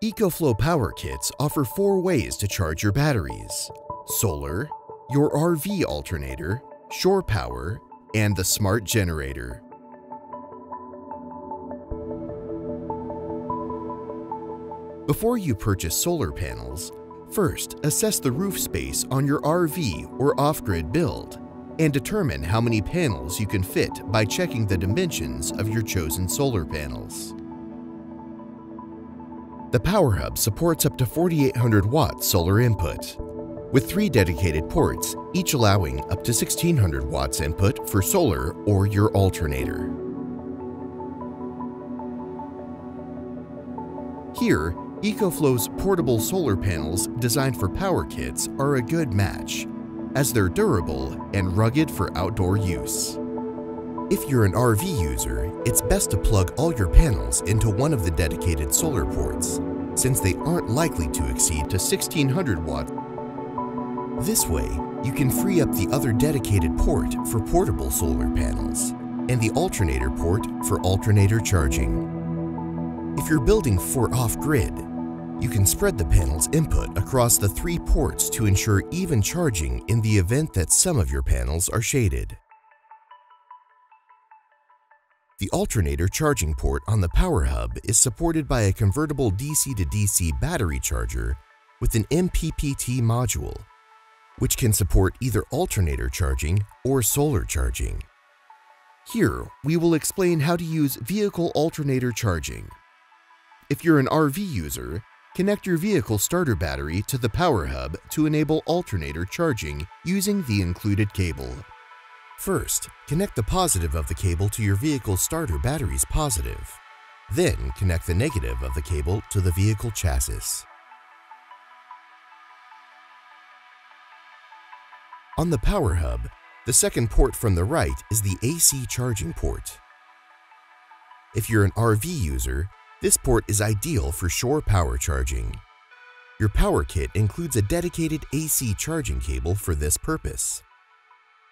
EcoFlow Power Kits offer four ways to charge your batteries solar, your RV alternator, shore power, and the smart generator. Before you purchase solar panels, first assess the roof space on your RV or off-grid build and determine how many panels you can fit by checking the dimensions of your chosen solar panels. The Power Hub supports up to 4800 watt solar input, with three dedicated ports, each allowing up to 1600 watts input for solar or your alternator. Here, EcoFlow's portable solar panels designed for power kits are a good match, as they're durable and rugged for outdoor use. If you're an RV user, it's best to plug all your panels into one of the dedicated solar ports, since they aren't likely to exceed to 1600 watts. This way, you can free up the other dedicated port for portable solar panels and the alternator port for alternator charging. If you're building for off-grid, you can spread the panel's input across the three ports to ensure even charging in the event that some of your panels are shaded. The alternator charging port on the Power Hub is supported by a convertible DC to DC battery charger with an MPPT module, which can support either alternator charging or solar charging. Here, we will explain how to use vehicle alternator charging. If you're an RV user, connect your vehicle starter battery to the Power Hub to enable alternator charging using the included cable. First, connect the positive of the cable to your vehicle's starter battery's positive. Then, connect the negative of the cable to the vehicle chassis. On the Power Hub, the second port from the right is the AC charging port. If you're an RV user, this port is ideal for shore power charging. Your power kit includes a dedicated AC charging cable for this purpose.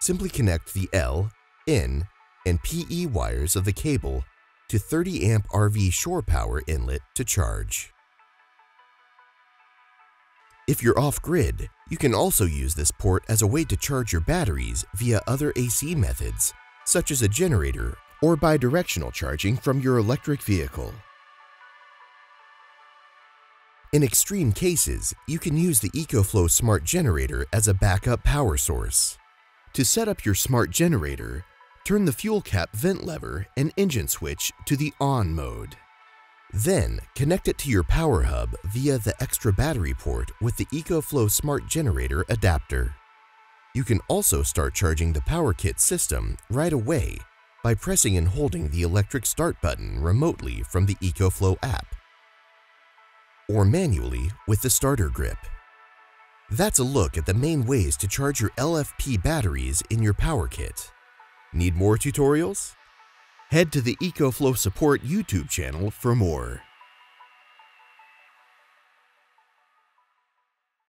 Simply connect the L, N, and PE wires of the cable to 30 amp RV shore power inlet to charge. If you're off-grid, you can also use this port as a way to charge your batteries via other AC methods, such as a generator or bidirectional charging from your electric vehicle. In extreme cases, you can use the EcoFlow Smart Generator as a backup power source. To set up your smart generator, turn the fuel cap vent lever and engine switch to the on mode. Then, connect it to your power hub via the extra battery port with the EcoFlow Smart Generator adapter. You can also start charging the power kit system right away by pressing and holding the electric start button remotely from the EcoFlow app or manually with the starter grip. That's a look at the main ways to charge your LFP batteries in your power kit. Need more tutorials? Head to the EcoFlow Support YouTube channel for more.